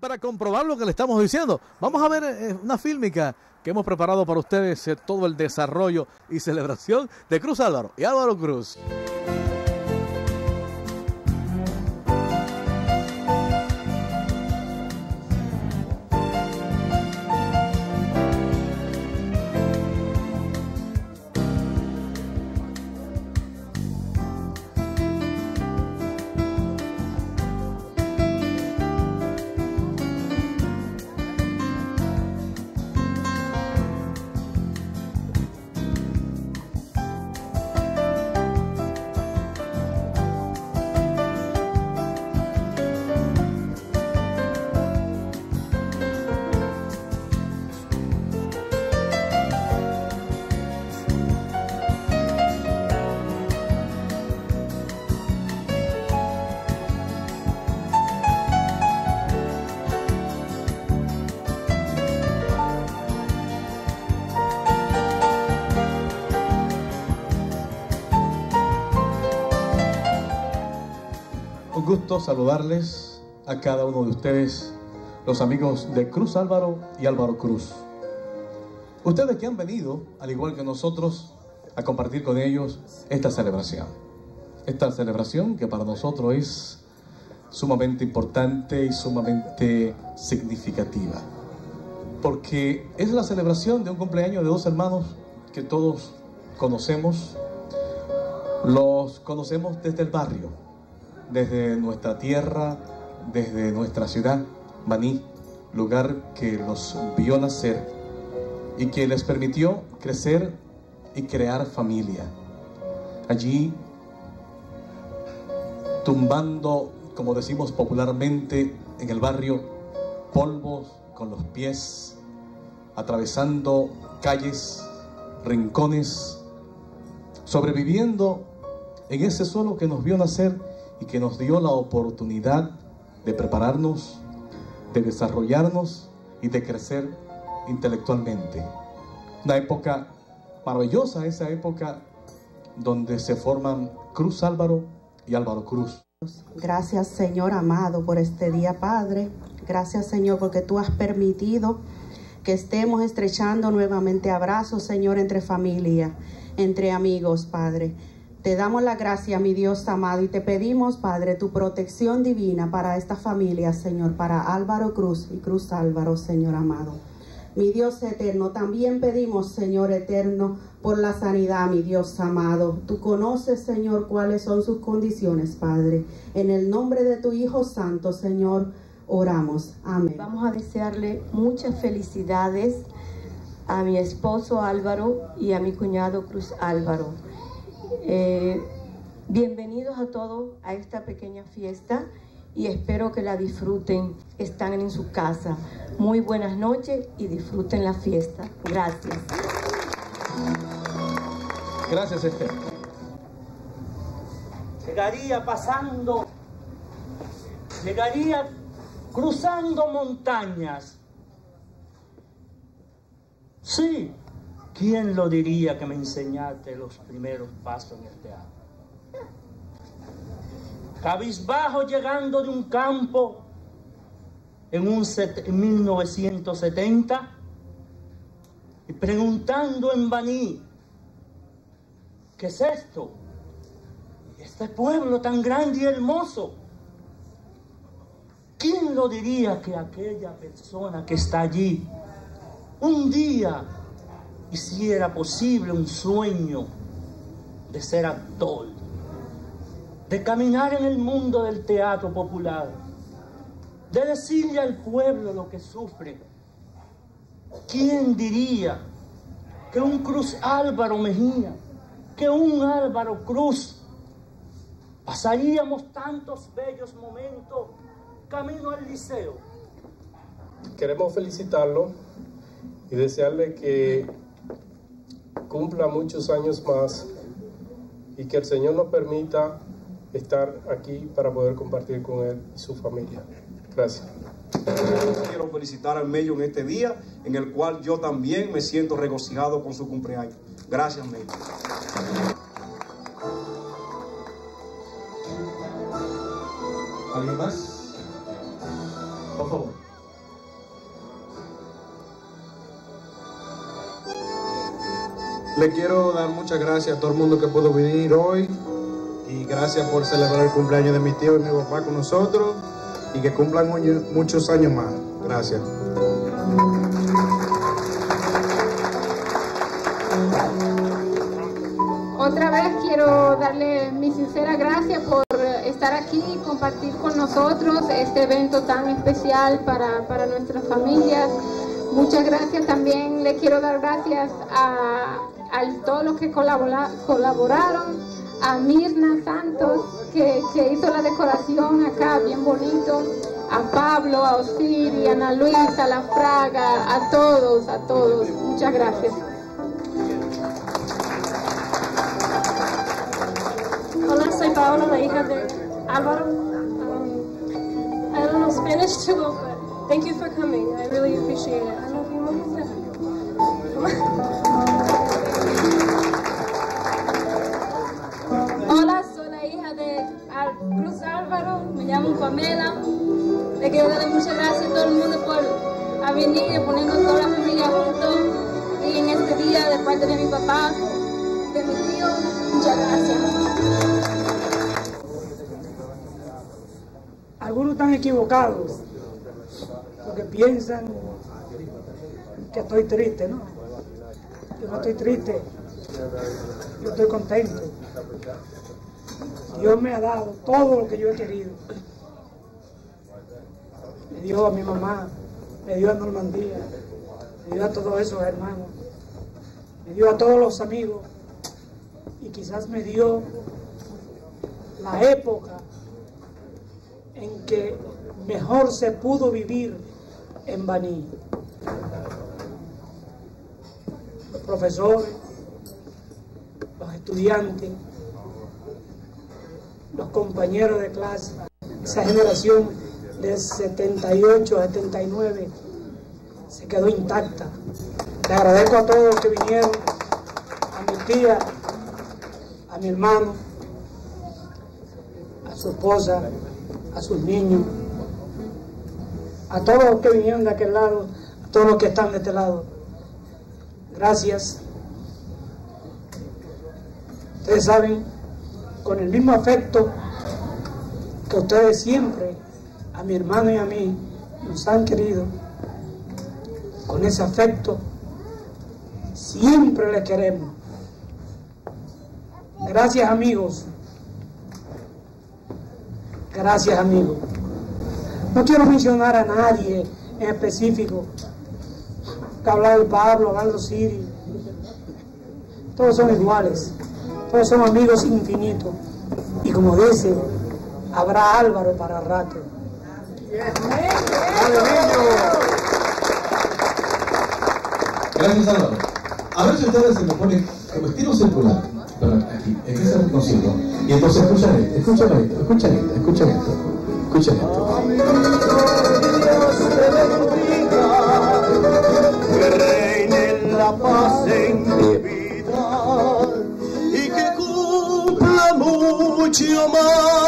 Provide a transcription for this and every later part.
Para comprobar lo que le estamos diciendo, vamos a ver eh, una fílmica que hemos preparado para ustedes, eh, todo el desarrollo y celebración de Cruz Álvaro y Álvaro Cruz. Saludarles a cada uno de ustedes, los amigos de Cruz Álvaro y Álvaro Cruz. Ustedes que han venido, al igual que nosotros, a compartir con ellos esta celebración. Esta celebración que para nosotros es sumamente importante y sumamente significativa. Porque es la celebración de un cumpleaños de dos hermanos que todos conocemos. Los conocemos desde el barrio, desde nuestra tierra, desde nuestra ciudad, Maní, lugar que los vio nacer y que les permitió crecer y crear familia. Allí, tumbando, como decimos popularmente en el barrio, polvos con los pies, atravesando calles, rincones, sobreviviendo en ese suelo que nos vio nacer y que nos dio la oportunidad de prepararnos, de desarrollarnos y de crecer intelectualmente. Una época maravillosa, esa época donde se forman Cruz Álvaro y Álvaro Cruz. Gracias Señor amado por este día Padre. Gracias Señor porque tú has permitido que estemos estrechando nuevamente abrazos Señor entre familia, entre amigos Padre. Te damos la gracia, mi Dios amado, y te pedimos, Padre, tu protección divina para esta familia, Señor, para Álvaro Cruz y Cruz Álvaro, Señor amado. Mi Dios eterno, también pedimos, Señor eterno, por la sanidad, mi Dios amado. Tú conoces, Señor, cuáles son sus condiciones, Padre. En el nombre de tu Hijo Santo, Señor, oramos. Amén. Vamos a desearle muchas felicidades a mi esposo Álvaro y a mi cuñado Cruz Álvaro. Eh, bienvenidos a todos a esta pequeña fiesta y espero que la disfruten. Están en su casa. Muy buenas noches y disfruten la fiesta. Gracias. Gracias, Esther. Llegaría pasando, llegaría cruzando montañas. Sí, ¿quién lo diría que me enseñaste los primeros pasos en el teatro? Cabizbajo llegando de un campo en, un set- en 1970 y preguntando en Baní, ¿qué es esto? Este pueblo tan grande y hermoso. ¿Quién lo diría que aquella persona que está allí un día hiciera posible un sueño de ser actor, de caminar en el mundo del teatro popular, de decirle al pueblo lo que sufre? ¿Quién diría que un Cruz Álvaro Mejía, que un Álvaro Cruz pasaríamos tantos bellos momentos camino al liceo. Queremos felicitarlo y desearle que cumpla muchos años más y que el Señor nos permita estar aquí para poder compartir con él y su familia. Gracias. Quiero felicitar al Mello en este día, en el cual yo también me siento regocijado con su cumpleaños. Gracias, Mello. ¿Alguien más? por favor. Le quiero dar muchas gracias a todo el mundo que pudo venir hoy y gracias por celebrar el cumpleaños de mi tío y mi papá con nosotros y que cumplan mu- muchos años más. Gracias. Otra vez quiero darle mi sincera gracias por estar aquí y compartir con nosotros este evento tan especial para, para nuestras familias. Muchas gracias también, le quiero dar gracias a, a todos los que colabora- colaboraron, a Mirna Santos que, que hizo la decoración acá bien bonito, a Pablo, a Osiri, a Ana Luisa, a La Fraga, a todos, a todos. Muchas gracias. Hola, soy Paola, la hija de Álvaro. Um, I don't know Spanish too well, but thank you for coming. I really appreciate it. I love you, Hola, Cruz Álvaro, me llamo Pamela. Le quiero darle muchas gracias a todo el mundo por venir poniendo toda la familia juntos. Y en este día, de parte de mi papá, de mi tío, muchas gracias. Algunos están equivocados porque piensan que estoy triste, ¿no? Yo no estoy triste, yo estoy contento. Dios me ha dado todo lo que yo he querido. Me dio a mi mamá, me dio a Normandía, me dio a todos esos hermanos, me dio a todos los amigos y quizás me dio la época en que mejor se pudo vivir en Baní. Los profesores, los estudiantes, los compañeros de clase, esa generación de 78 a 79 se quedó intacta. Le agradezco a todos los que vinieron, a mi tía, a mi hermano, a su esposa, a sus niños, a todos los que vinieron de aquel lado, a todos los que están de este lado. Gracias. Ustedes saben, con el mismo afecto que ustedes siempre, a mi hermano y a mí, nos han querido, con ese afecto, siempre les queremos. Gracias amigos. Gracias amigos. No quiero mencionar a nadie en específico. Que ha hablado Pablo, hablando Siri. Todos son iguales. Todos somos amigos infinitos. Y como dice, habrá Álvaro para rato. Gracias, Álvaro. A ver si ustedes se me ponen como estilo circular. Pero aquí, en ese rinconcito. Y entonces escuchan esto, escuchan esto, escuchan esto, escuchan esto. Escuchan esto. Dios te bendiga, que reine la paz en Put your.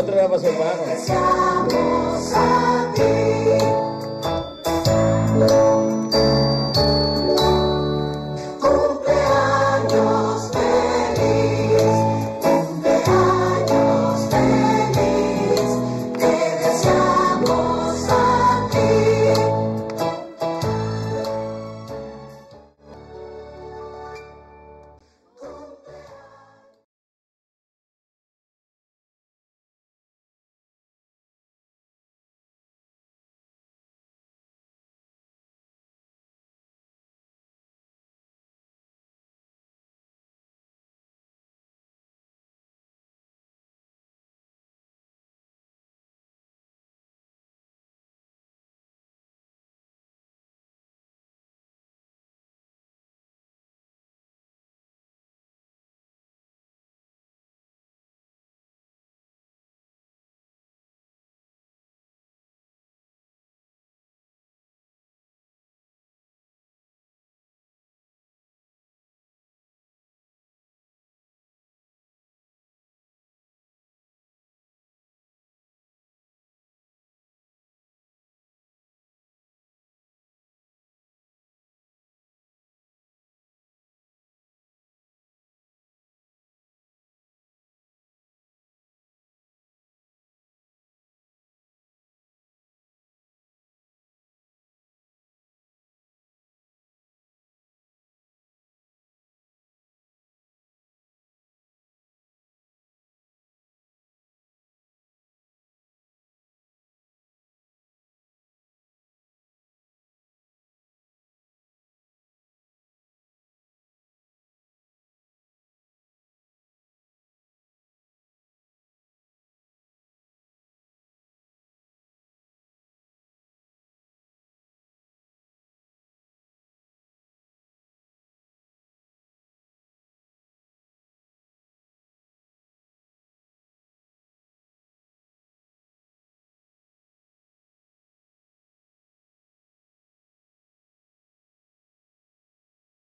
otro era para su hermano.